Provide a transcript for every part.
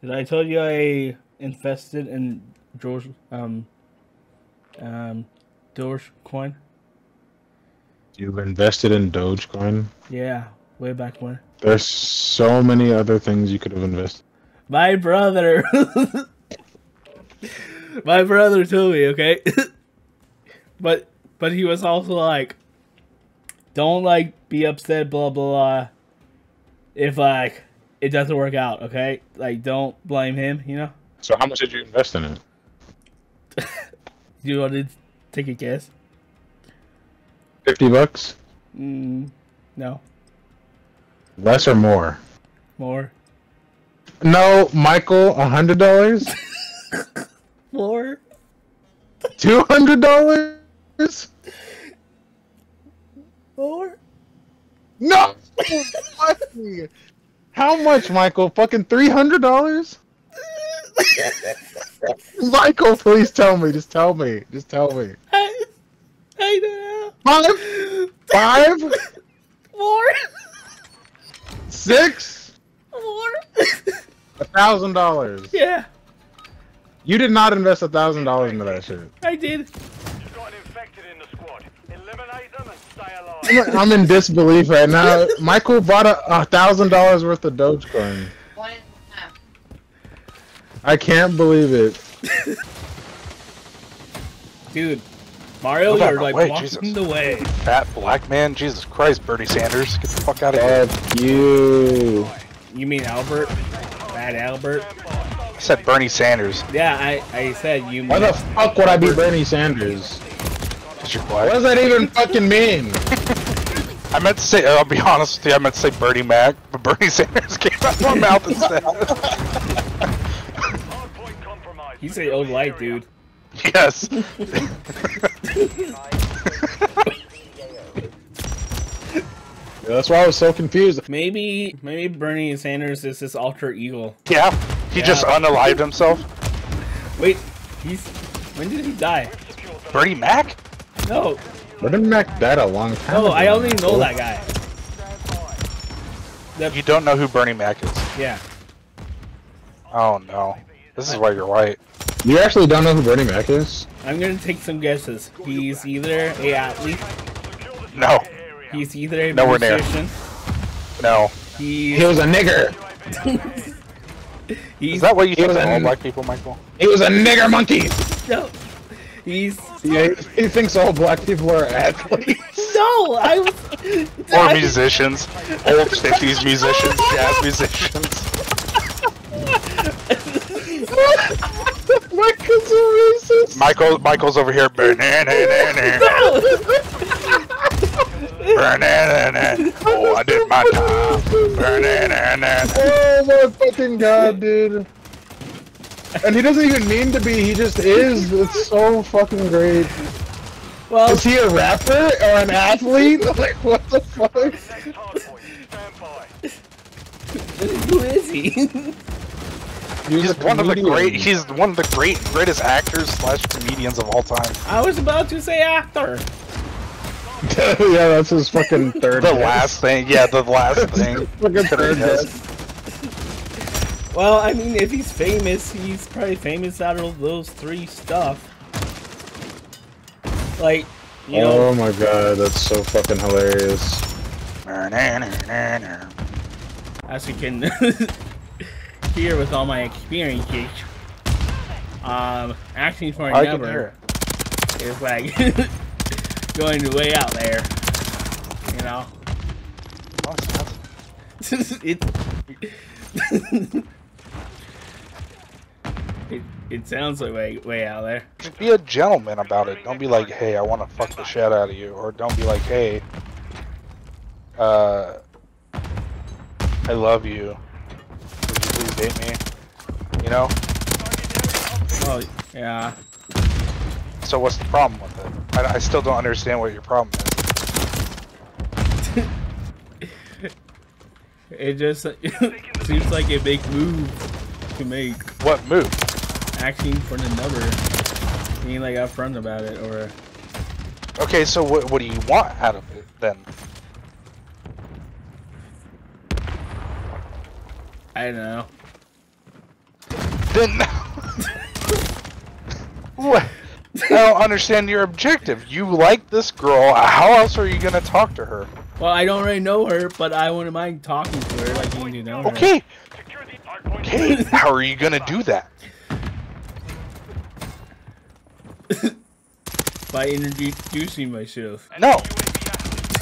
Did I tell you I invested in George um um Dogecoin? You've invested in Dogecoin. Yeah, way back when. There's so many other things you could have invested. My brother. My brother told me, okay? but but he was also like don't like be upset blah blah blah if like it doesn't work out, okay? Like don't blame him, you know? So how much did you invest in it? Do you want to take a guess? Fifty bucks? Mm, no. Less or more? More. No, Michael, a hundred dollars? More? Two hundred dollars? More? No! How much, Michael? Fucking three hundred dollars? Michael, please tell me. Just tell me. Just tell me. I, I know. Five? Five? More? Six? Four. A thousand dollars. yeah, You did not invest a thousand dollars into that shit. I did. You've got an infected in the squad. Eliminate them and stay alive. I'm- I'm in disbelief right now. Michael bought a a thousand dollars worth of Dogecoin. One and a half. I can't believe it. Dude, Mario, Move you're like way, blocking Jesus. the way. Fat black man, Jesus Christ, Bernie Sanders, get the fuck out of here. Fuck you. You mean Albert? Bad Albert? I said Bernie Sanders, Yeah, I, I said you Why mean the fuck would I be Bernie Sanders? cause you're What does that even fucking mean? I meant to say, I'll be honest with you, I meant to say Bernie Mac, but Bernie Sanders came out of my mouth instead. Hardpoint compromised. You say old light, dude. yes. Yeah, that's why I was so confused. Maybe maybe Bernie Sanders is this alter ego. yeah, he just unalived himself. Wait, he's when did he die? Bernie Mac? No, Bernie Mac died a long time oh, no, ago. I only know that guy. You don't know who Bernie Mac is. Yeah, Oh no. This is why you're white. You actually don't know who Bernie Mac is? I'm gonna take some guesses. He's either a athlete, No, he's either a Nowhere near. musician, no. he's He was a nigger. he's Is that what you think was of all black people, Michael? He was a nigger monkey. no, he's Yeah, he thinks all black people are athletes. no. I was Or I- musicians, old 50s musicians, jazz musicians. Michael's a racist. Michael, Michael's over here. Banana, banana. Oh, I did my time. Banana. Oh my fucking god, dude. And he doesn't even mean to be, he just is. It's so fucking great. well, Is he a rapper or an athlete? Like, what the fuck? Next hardpoint. Stand by. who is he? He's a one of the great. He's one of the great, greatest actors slash comedians of all time. I was about to say actor. yeah, that's his fucking third. The guess. last thing, yeah, the last thing. Fucking third Yes. guess. Well, I mean, if he's famous, he's probably famous out of those three stuff. Like, you know, Oh my god, that's so fucking hilarious. as you can hear with all my experiences, um, acting for a can number it. is like going way out there. You know, it, it it sounds like way way out there. Just be a gentleman about it. Don't be like, hey, I want to fuck the shit out of you, or don't be like, hey, uh, I love you. Would you please date me? You know. Oh yeah. So what's the problem with it? I, I still don't understand what your problem is. It just seems like a big move to make. What move? Acting for the number. Being like upfront about it, or Okay, so what what do you want out of it then? I don't know. Then what? I don't understand your objective. You like this girl. How else are you gonna talk to her? Well, I don't really know her, but I wouldn't mind talking to her like you do know her. Okay, Secure the okay. How are you gonna do that? By introducing myself. No,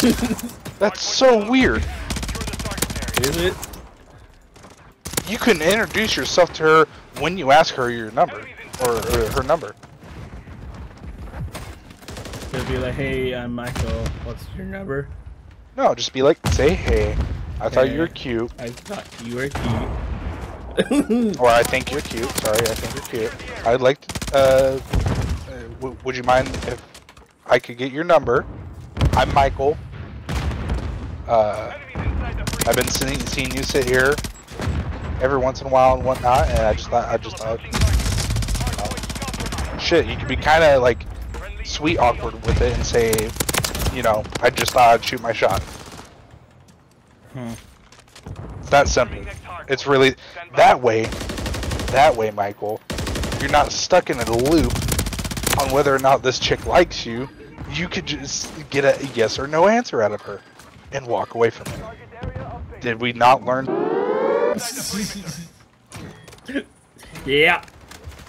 that's so weird. Secure the target area. Is it? You can introduce yourself to her when you ask her your number or, or her number. They'll be like, hey, I'm Michael. What's your number? No, just be like, say hey. I thought you were cute, I thought you were cute. or I think you're cute. Sorry, I think you're cute. I'd like to. Uh, w- would you mind if I could get your number? I'm Michael. Uh, Enemies inside the free I've been seeing, seeing you sit here every once in a while and whatnot, and I just thought I just thought, compromised. shit, you could be kind of like sweet awkward with it and say, you know, I just thought I'd shoot my shot. Hmm. It's that simple. It's really that way. That way, Michael. You're not stuck in a loop on whether or not this chick likes you. You could just get a yes or no answer out of her and walk away from it. Did we not learn? yeah.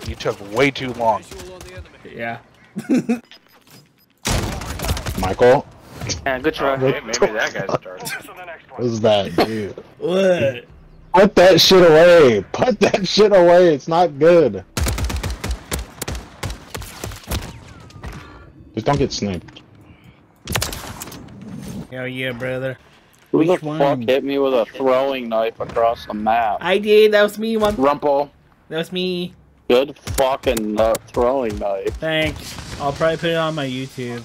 You took way too long. Yeah. Michael, Yeah, good try. What Maybe, maybe that guy's started. Focus on the next what is that, dude? What? Put that shit away. Put that shit away. It's not good. Just don't get sniped. Hell yeah, brother. Who Which the one? fuck hit me with a throwing knife across the map? I did. That was me. One. Rumple, That was me. good fucking uh, throwing knife. Thanks. I'll probably put it on my YouTube.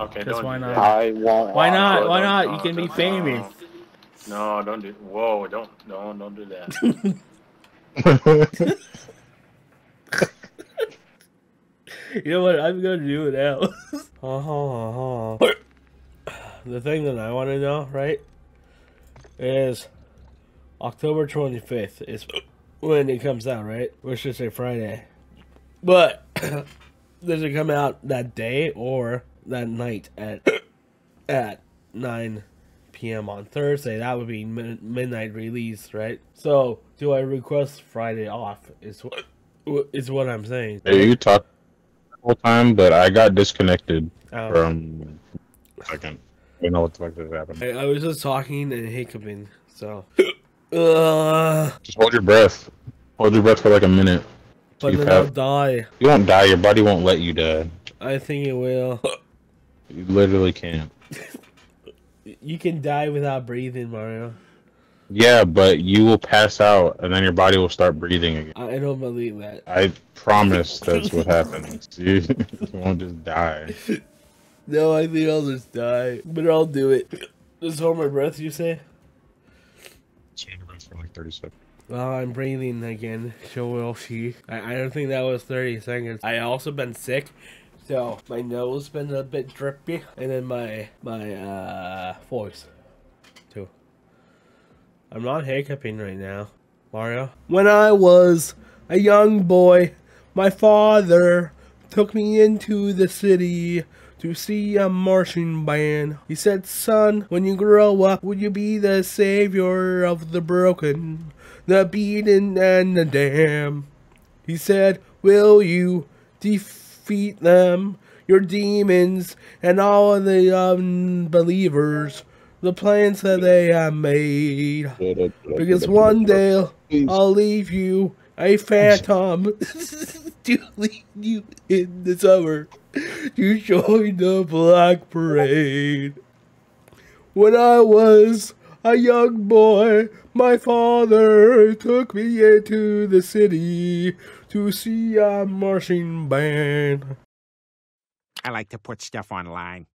Okay, Because don't why not? I won't. Why not? Why not? No, You can be famous. No, don't do. Whoa, don't, don't, don't do that. You know what? I'm gonna do it now. uh-huh, uh-huh. The thing that I want to know, right, is October 25th is when it comes out, right? We should say Friday. But does it come out that day or that night at at 9 p.m. on Thursday? That would be min- midnight release, right? So, do I request Friday off? Is what is what I'm saying. Hey, you talk the whole time, but I got disconnected Um, from a second. I don't know what the fuck just happened. I, I was just talking and hiccuping, so. Uh, Just hold your breath. Hold your breath for like a minute. but You then I'll have- die. You won't die. Your body won't let you die. I think it will. You literally can't. You can die without breathing, Mario. Yeah, but you will pass out, and then your body will start breathing again. I I don't believe that. I promise that's what happens. You won't just die. No, I think I'll just die. But I'll do it. Just hold my breath, you say? for like 30 seconds. Well, I'm breathing again. So will see. I, I don't think that was 30 seconds. I also been sick. So my nose been a bit drippy. And then my my uh voice too. I'm not hiccuping right now. Mario. When I was a young boy, my father took me into the city to see a marching band. He said, Son, when you grow up, will you be the savior of the broken, the beaten, and the damned? He said, Will you defeat them, your demons, and all of the unbelievers, the plans that they have made? Because one day I'll leave you a phantom to lead you in the summer to join the Black Parade. When I was a young boy, my father took me into the city to see a marching band. I like to put stuff online.